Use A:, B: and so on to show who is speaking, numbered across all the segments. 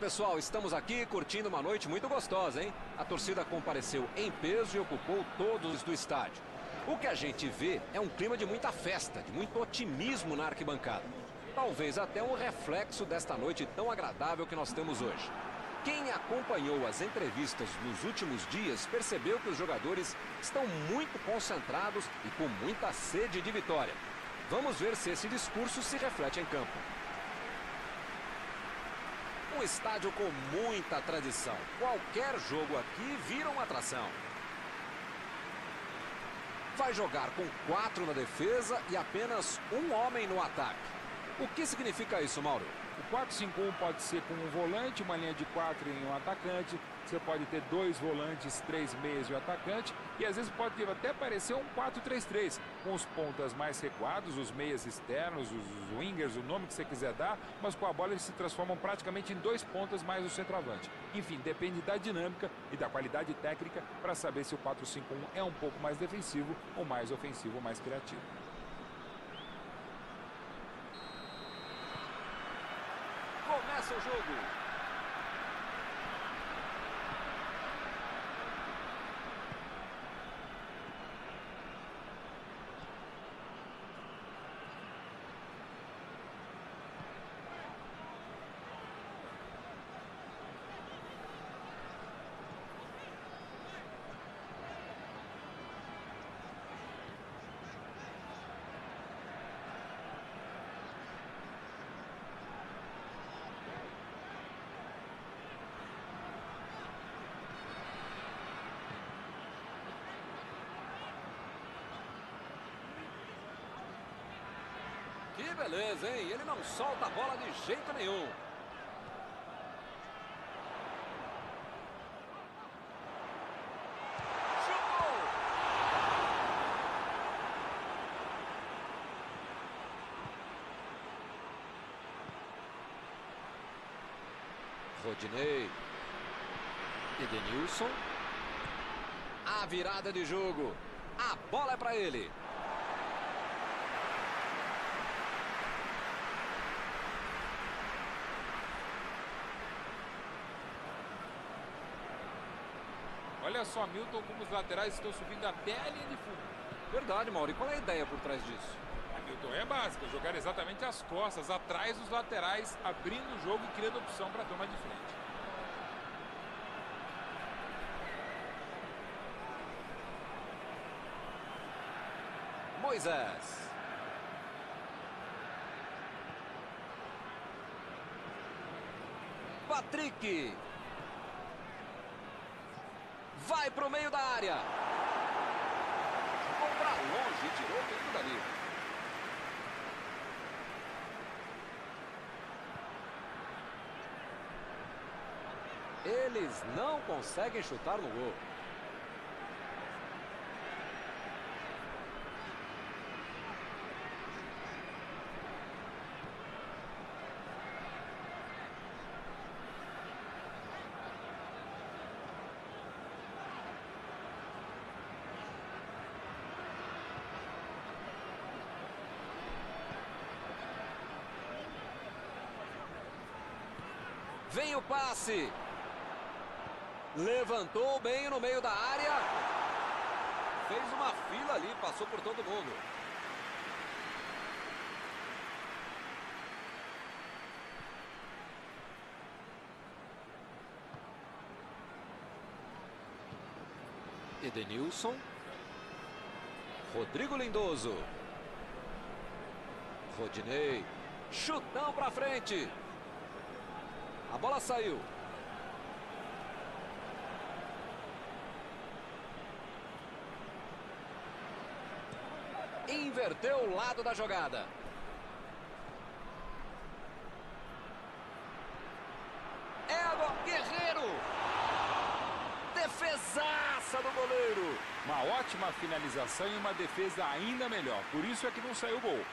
A: pessoal, estamos aqui curtindo uma noite muito gostosa, hein? A torcida compareceu em peso e ocupou todos do estádio. O que a gente vê é um clima de muita festa, de muito otimismo na arquibancada. Talvez até um reflexo desta noite tão agradável que nós temos hoje. Quem acompanhou as entrevistas nos últimos dias percebeu que os jogadores estão muito concentrados e com muita sede de vitória. Vamos ver se esse discurso se reflete em campo. Um estádio com muita tradição. Qualquer jogo aqui vira uma atração. Vai jogar com quatro na defesa e apenas um homem no ataque. O que significa isso, Mauro?
B: O 4-5-1 pode ser com um volante, uma linha de quatro e um atacante. Você pode ter dois volantes, três meias e um atacante. E às vezes pode até parecer um 4-3-3, com os pontas mais recuados, os meias externos, os wingers, o nome que você quiser dar, mas com a bola eles se transformam praticamente em dois pontas mais o centroavante. Enfim, depende da dinâmica e da qualidade técnica para saber se o 4-5-1 é um pouco mais defensivo ou mais ofensivo ou mais criativo.
A: O jogo. Que beleza, hein? Ele não solta a bola de jeito nenhum. Rodinei. Edenilson. A virada de jogo. A bola é para ele.
B: Olha só, Milton, como os laterais estão subindo até a linha de fundo.
A: Verdade, Mauro. E qual é a ideia por trás disso?
B: A Milton é básica, jogar exatamente as costas, atrás dos laterais, abrindo o jogo e criando opção para a turma de frente.
A: Moisés. Patrick. Vai pro meio da área. Jogou pra longe e tirou tudo dali. Eles não conseguem chutar no gol. Vem o passe. Levantou bem no meio da área. Fez uma fila ali, passou por todo mundo. Edenilson. Rodrigo Lindoso. Rodinei. Chutão pra frente. A bola saiu. Inverteu o lado da jogada. É agora Guerreiro. Defesaça do goleiro.
B: Uma ótima finalização e uma defesa ainda melhor. Por isso é que não saiu gol.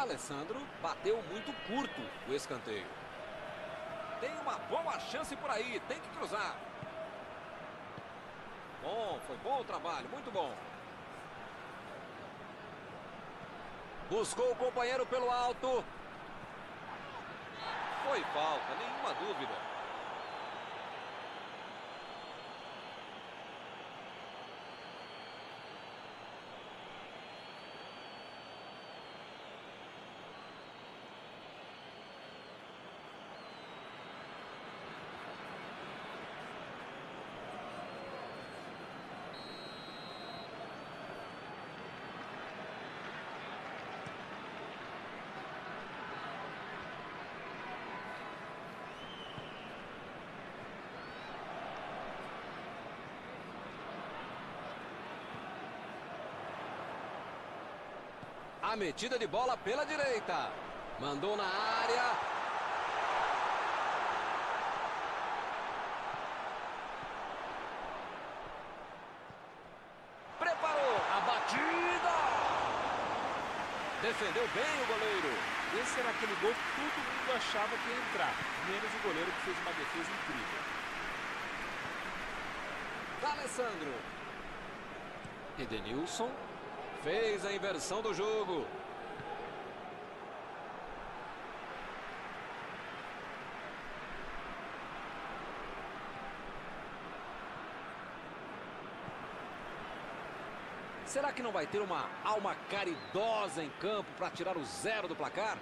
A: D'Alessandro bateu muito curto o escanteio. Tem uma boa chance por aí, tem que cruzar. Bom, foi bom o trabalho, muito bom. Buscou o companheiro pelo alto. Foi falta, nenhuma dúvida. A metida de bola pela direita. Mandou na área. Preparou a batida. Defendeu bem o goleiro.
B: Esse era aquele gol que todo mundo achava que ia entrar, menos o goleiro que fez uma defesa incrível.
A: D'Alessandro. Edenilson Fez a inversão do jogo. Será que não vai ter uma alma caridosa em campo para tirar o zero do placar?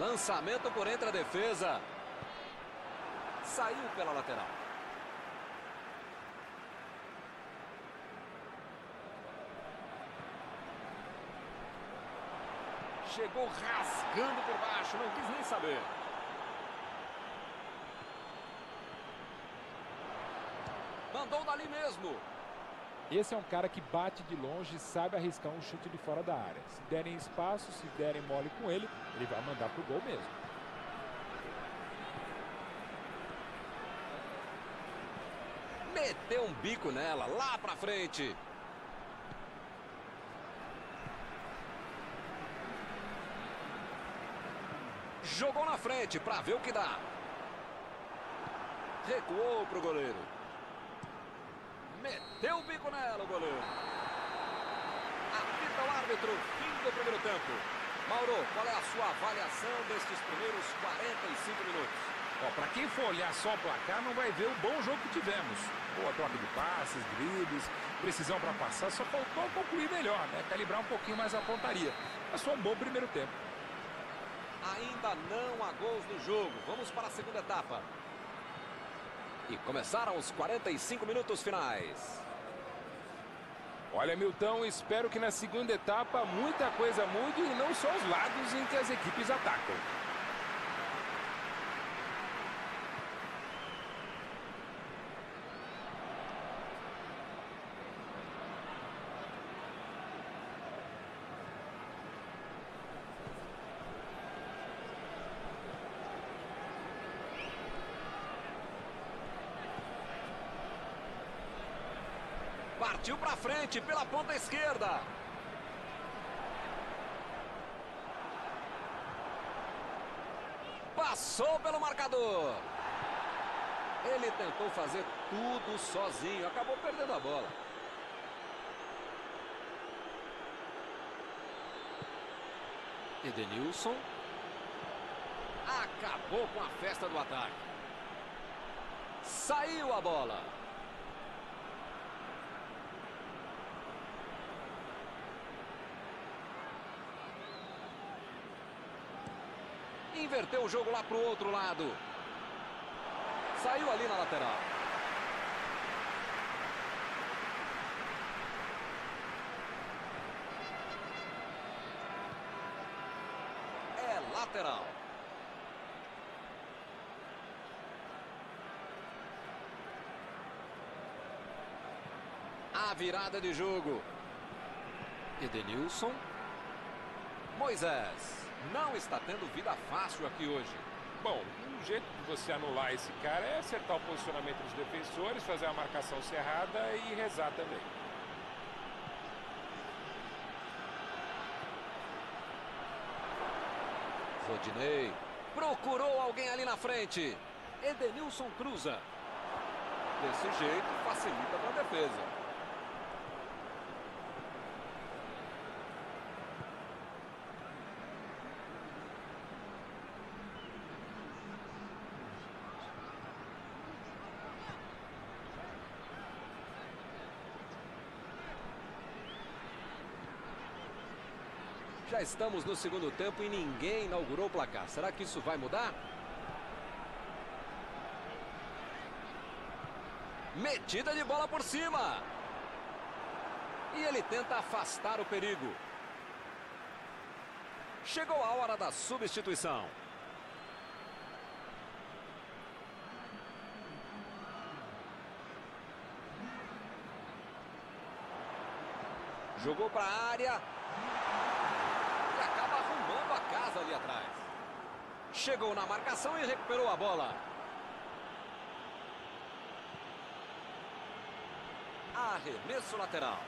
A: Lançamento por entre a defesa. Saiu pela lateral. Chegou rasgando por baixo, não quis nem saber. Mandou dali mesmo.
B: Esse é um cara que bate de longe e sabe arriscar um chute de fora da área. Se derem espaço, se derem mole com ele, ele vai mandar pro gol mesmo.
A: Meteu um bico nela, lá pra frente. Jogou na frente pra ver o que dá. Recuou pro goleiro. Meteu o bico nela o goleiro. Apita o árbitro, fim do primeiro tempo. Mauro, qual é a sua avaliação destes primeiros 45 minutos?
B: Para quem for olhar só o placar, não vai ver o bom jogo que tivemos. Boa troca de passes, dribles, precisão para passar, só faltou concluir melhor, né? Calibrar um pouquinho mais a pontaria. Mas foi um bom primeiro tempo.
A: Ainda não há gols no jogo. Vamos para a segunda etapa. E começaram os 45 minutos finais.
B: Olha, Milton, espero que na segunda etapa muita coisa mude e não só os lados em que as equipes atacam.
A: Partiu para frente pela ponta esquerda. Passou pelo marcador. Ele tentou fazer tudo sozinho, acabou perdendo a bola. Edenilson. Acabou com a festa do ataque. Saiu a bola. Inverteu o jogo lá para o outro lado. Saiu ali na lateral. É lateral. A virada de jogo. Edenilson. Moisés não está tendo vida fácil aqui hoje.
B: Bom, um jeito de você anular esse cara é acertar o posicionamento dos defensores, fazer a marcação cerrada e rezar também.
A: Rodinei procurou alguém ali na frente. Edenilson cruza. Desse jeito, facilita para a defesa. Já estamos no segundo tempo e ninguém inaugurou o placar. Será que isso vai mudar? Metida de bola por cima. E ele tenta afastar o perigo. Chegou a hora da substituição. Jogou para a área casa ali atrás. Chegou na marcação e recuperou a bola. Arremesso lateral.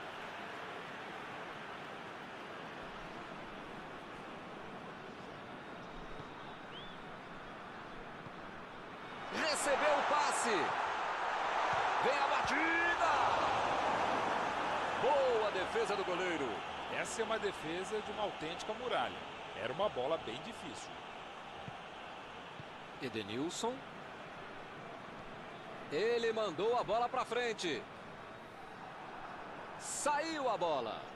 A: Recebeu o passe. Vem a batida. Boa defesa do goleiro.
B: Essa é uma defesa de uma autêntica muralha. Era uma bola bem difícil.
A: Edenilson. Ele mandou a bola para frente. Saiu a bola.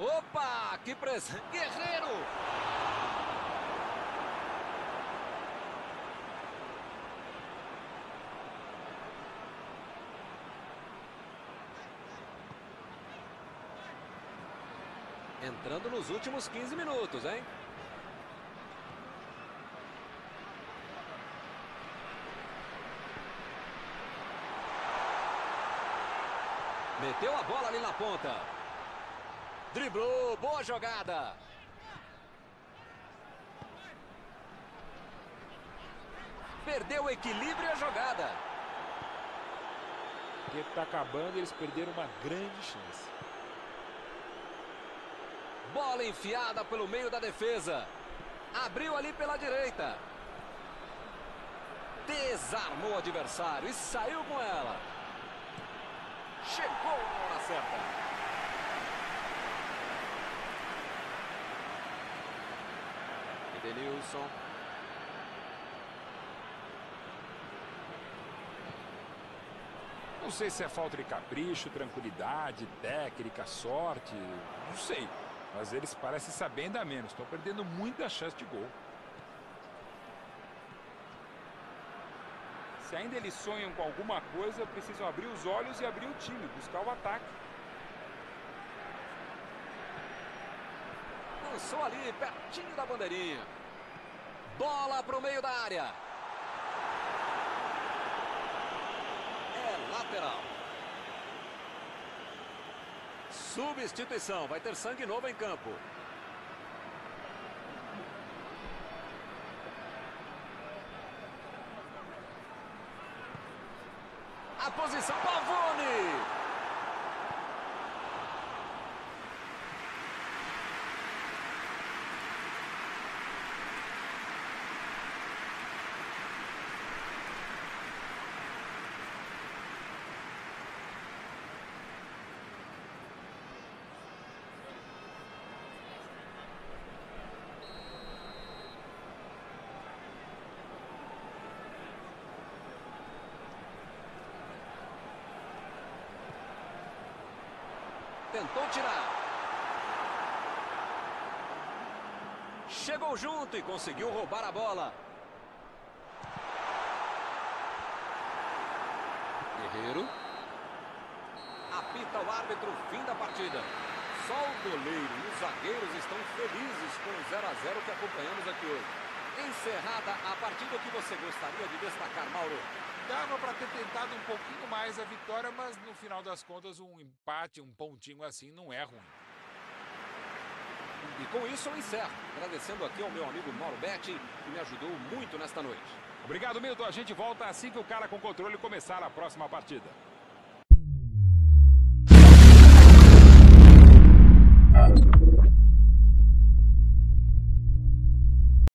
A: Opa, que pressão. Guerreiro! Entrando nos últimos 15 minutos, hein? Meteu a bola ali na ponta. Driblou, boa jogada. Perdeu o equilíbrio e a jogada.
B: O tempo está acabando e eles perderam uma grande chance.
A: Bola enfiada pelo meio da defesa. Abriu ali pela direita. Desarmou o adversário e saiu com ela. Chegou na hora certa. Edenilson.
B: Não sei se é falta de capricho, tranquilidade, técnica, sorte, não sei. Mas eles parecem saber ainda menos, estão perdendo muita chance de gol. Se ainda eles sonham com alguma coisa, precisam abrir os olhos e abrir o time, buscar o ataque.
A: Lançou ali, pertinho da bandeirinha. Bola para o meio da área. É lateral. Substituição. Vai ter sangue novo em campo. A posição Pavone. Tentou tirar. Chegou junto e conseguiu roubar a bola. Guerreiro. Apita o árbitro, fim da partida. Só o goleiro e os zagueiros estão felizes com o 0 a 0 que acompanhamos aqui hoje. Encerrada a partida, o que você gostaria de destacar, Mauro?
B: Dava para ter tentado um pouquinho mais a vitória, mas no final das contas um empate, um pontinho assim não é ruim.
A: E com isso eu encerro, agradecendo aqui ao meu amigo Mauro Betti, que me ajudou muito nesta noite.
B: Obrigado, Milton. A gente volta assim que o cara com controle começar a próxima partida.